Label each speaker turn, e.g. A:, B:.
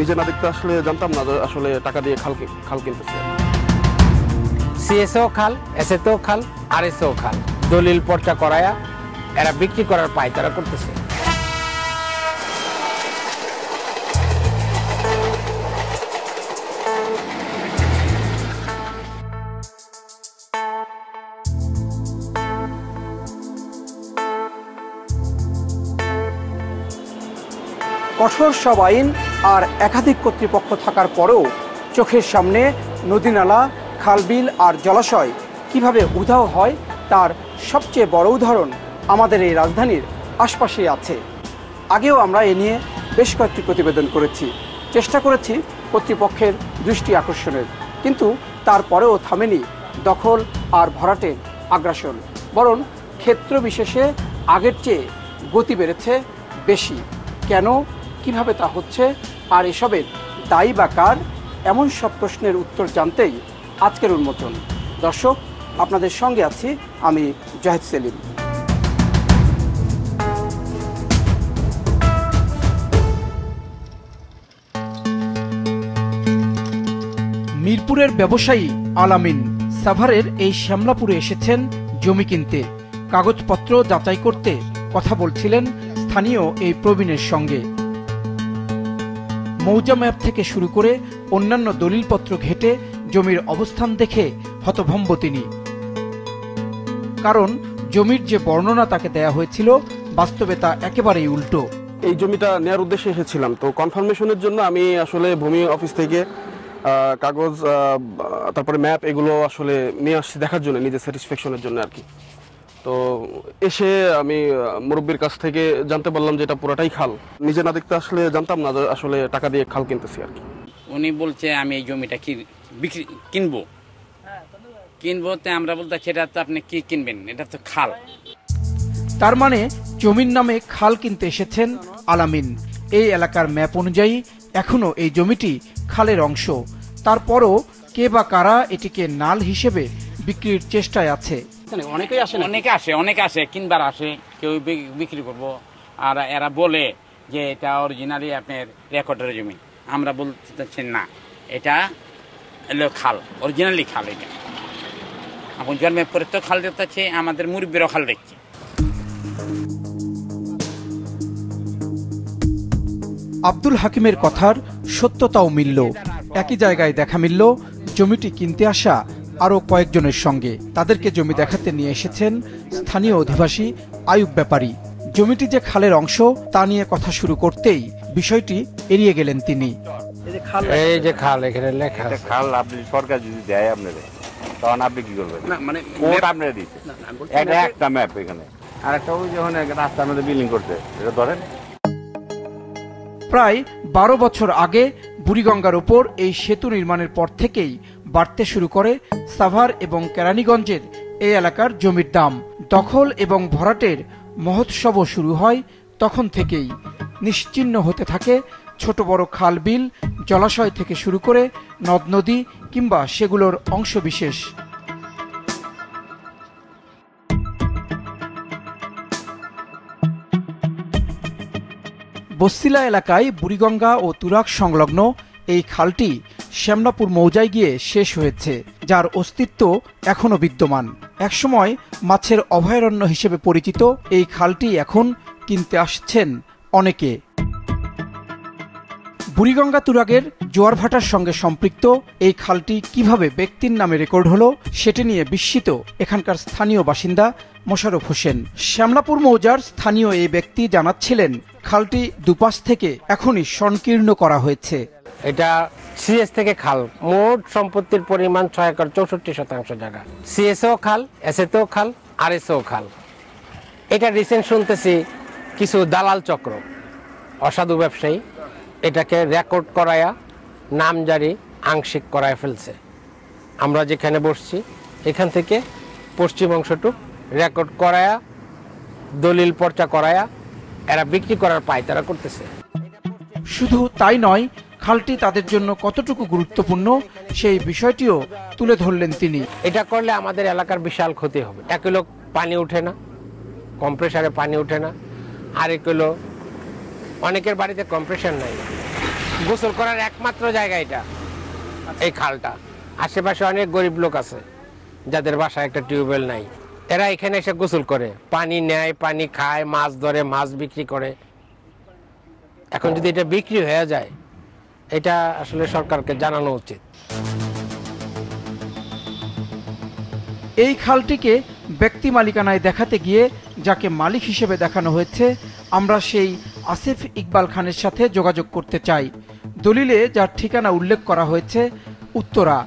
A: নিজে না দেখতে আসলে জানতাম না আসলে টাকা দিয়ে খাল খাল কিনতেছে।
B: সিএসও খাল এসএতেও খাল আর এসও খাল। দলিল পর্চা করায়া এরা বিক্রি করার পায়তারা করতেছে।
C: কঠোর সব আইন আর একাধিক কর্তৃপক্ষ থাকার পরেও চোখের সামনে নদীনালা, খালবিল আর জলাশয় কীভাবে উধাও হয় তার সবচেয়ে বড় উদাহরণ আমাদের এই রাজধানীর আশপাশেই আছে। আগেও আমরা এ নিয়ে বেশ কয়েকটি প্রতিবেদন করেছি। চেষ্টা করেছি কর্তৃপক্ষের দৃষ্টি আকর্ষণের। কিন্তু তারপরেও থামেনি দখল আর ভরাটের আগ্রাসন। বরং ক্ষেত্র বিশেষে আগের চেয়ে গতি বেড়েছে বেশি। কেন? কীভাবে তা হচ্ছে আর এসবের দায়ী বা কার, এমন সব প্রশ্নের উত্তর জানতেই আজকের উন্মোচন। দর্শক, আপনাদের সঙ্গে আছি আমি জাহিদ সেলিম। মিরপুরের ব্যবসায়ী আলামিন সাভারের এই শ্যামলাপুরে এসেছেন জমি কিনতে। কাগজপত্র যাচাই করতে কথা বলছিলেন স্থানীয় এই প্রবীণের সঙ্গে। মৌজা ম্যাপ থেকে শুরু করে অন্যান্য দলিলপত্র ঘেটে জমির অবস্থান দেখে হতভম্ব তিনি। কারণ জমির যে বর্ণনা তাকে দেয়া হয়েছিল, বাস্তবে তা একেবারেই উল্টো।
A: এই জমিটা নেওয়ার উদ্দেশ্যে এসেছিলাম। তো কনফার্মেশনের জন্য আমি আসলে ভূমি অফিস থেকে কাগজ তারপরে ম্যাপ এগুলো আসলে নিয়ে আসছি দেখার জন্য, নিজের স্যাটিসফ্যাকশনের জন্য আর কি। তো এসে আমি মুরব্বীর কাছ থেকে জানতে পারলাম যে এটা পুরোটাই খাল। নিজে না দেখতে আসলে জানতাম না যে আসলে টাকা দিয়ে খাল কিনতেছি আর কি।
D: উনি বলছে আমি এই জমিটা কি বিক্রি কিনবো? কিনবো তে আমরা বলতে সেটা তো আপনি কি কিনবেন? এটা তো খাল।
C: তার মানে জমির নামে খাল কিনতে এসেছেন আলামিন। এই এলাকার ম্যাপ অনুযায়ী এখনও এই জমিটি খালের অংশ। তারপরও কে বা কারা এটিকে নাল হিসেবে বিক্রির চেষ্টায় আছে? অনেকেই আসে
D: অনেকে আসে অনেকে আসে কিনবার আসে কেউ বিক্রি করব। আর এরা বলে যে এটা অরিজিনালি আপনার রেকর্ডের জমি। আমরা বলতে চাচ্ছি না এটা হলো খাল অরিজিনালি খাল এটা। এখন জন্মের পরে তো খাল দেখতে আমাদের মুরব্বীরও খাল দেখছে।
C: আব্দুল হাকিমের কথার সত্যতাও মিলল। একই জায়গায় দেখা মিলল জমিটি কিনতে আসা আরও কয়েকজনের সঙ্গে। তাদেরকে জমি দেখাতে নিয়ে এসেছেন স্থানীয় অধিবাসী আয়ুব ব্যাপারী। জমিটি যে খালের অংশ তা নিয়ে কথা শুরু করতেই বিষয়টি এড়িয়ে গেলেন তিনি।
B: এই যে খাল এখানে লেখা
E: খাল আপনি সরকার যদি দেয় আপনাদের তখন আপনি কি করবেন?
D: মানে
E: কোর্ট আপনারা দিচ্ছে এটা একটা ম্যাপ এখানে। আর একটা ওই যখন একটা রাস্তার মধ্যে বিল্ডিং করছে এটা ধরেন।
C: প্রায় বারো বছর আগে বুড়িগঙ্গার ওপর এই সেতু নির্মাণের পর থেকেই বাড়তে শুরু করে সাভার এবং কেরানীগঞ্জের এই এলাকার জমির দাম। দখল এবং ভরাটের মহোৎসবও শুরু হয় তখন থেকেই। নিশ্চিহ্ন হতে থাকে ছোট বড় খাল বিল, জলাশয় থেকে শুরু করে নদ নদী কিংবা সেগুলোর অংশবিশেষ। বস্তিলা এলাকায় বুড়িগঙ্গা ও তুরাগ সংলগ্ন এই খালটি শ্যামলাপুর মৌজায় গিয়ে শেষ হয়েছে, যার অস্তিত্ব এখনও বিদ্যমান। একসময় মাছের অভয়ারণ্য হিসেবে পরিচিত এই খালটি এখন কিনতে আসছেন অনেকে। বুড়িগঙ্গা তুরাগের জোয়ার ভাটার সঙ্গে সম্পৃক্ত এই খালটি কীভাবে ব্যক্তির নামে রেকর্ড হলো সেটি নিয়ে বিস্মিত এখানকার স্থানীয় বাসিন্দা মোশারফ হোসেন। শ্যামলাপুর মৌজার স্থানীয় এই ব্যক্তি জানাচ্ছিলেন, খালটি দুপাশ থেকে এখনই সংকীর্ণ করা হয়েছে।
B: এটা সিএস থেকে খাল। মোট সম্পত্তির পরিমাণ ছয় একর চৌষট্টি শতাংশ জায়গা। সিএসও খাল এসএতেও খাল আর এসও খাল। এটা রিসেন্ট শুনতেছি, কিছু দালাল চক্র। অসাধু ব্যবসায়ী, এটাকে রেকর্ড করায়া নামজারি আংশিক করায় ফেলছে। আমরা যেখানে বসছি, এখান থেকে পশ্চিম অংশটুক রেকর্ড করায়া, দলিল পর্চা করায়া, এরা বিক্রি করার পায় তারা করতেছে।
C: শুধু তাই নয় খালটি তাদের জন্য কতটুকু গুরুত্বপূর্ণ, সেই বিষয়টিও তুলে ধরলেন তিনি।
B: এটা করলে আমাদের এলাকার বিশাল ক্ষতি হবে। এক কিলো পানি উঠে না, কম্প্রেসারে পানি উঠে না আর এক কিলো অনেকের বাড়িতে কম্প্রেসার নাই। গোসল করার একমাত্র জায়গা এটা, এই খালটা। আশেপাশে অনেক গরিব লোক আছে, যাদের বাসায় একটা টিউবওয়েল নাই। এরা এখানে এসে গোসল করে, পানি নেয়, পানি খায়, মাছ ধরে, মাছ বিক্রি করে। এখন যদি এটা বিক্রি হয়ে যায় এটা আসলে সরকারকে জানানো উচিত।
C: এই খালটিকে ব্যক্তি মালিকানায় দেখাতে গিয়ে যাকে মালিক হিসেবে দেখানো হয়েছে, আমরা সেই আসিফ ইকবাল খানের সাথে যোগাযোগ করতে চাই। দলিলে যার ঠিকানা উল্লেখ করা হয়েছে, উত্তরা।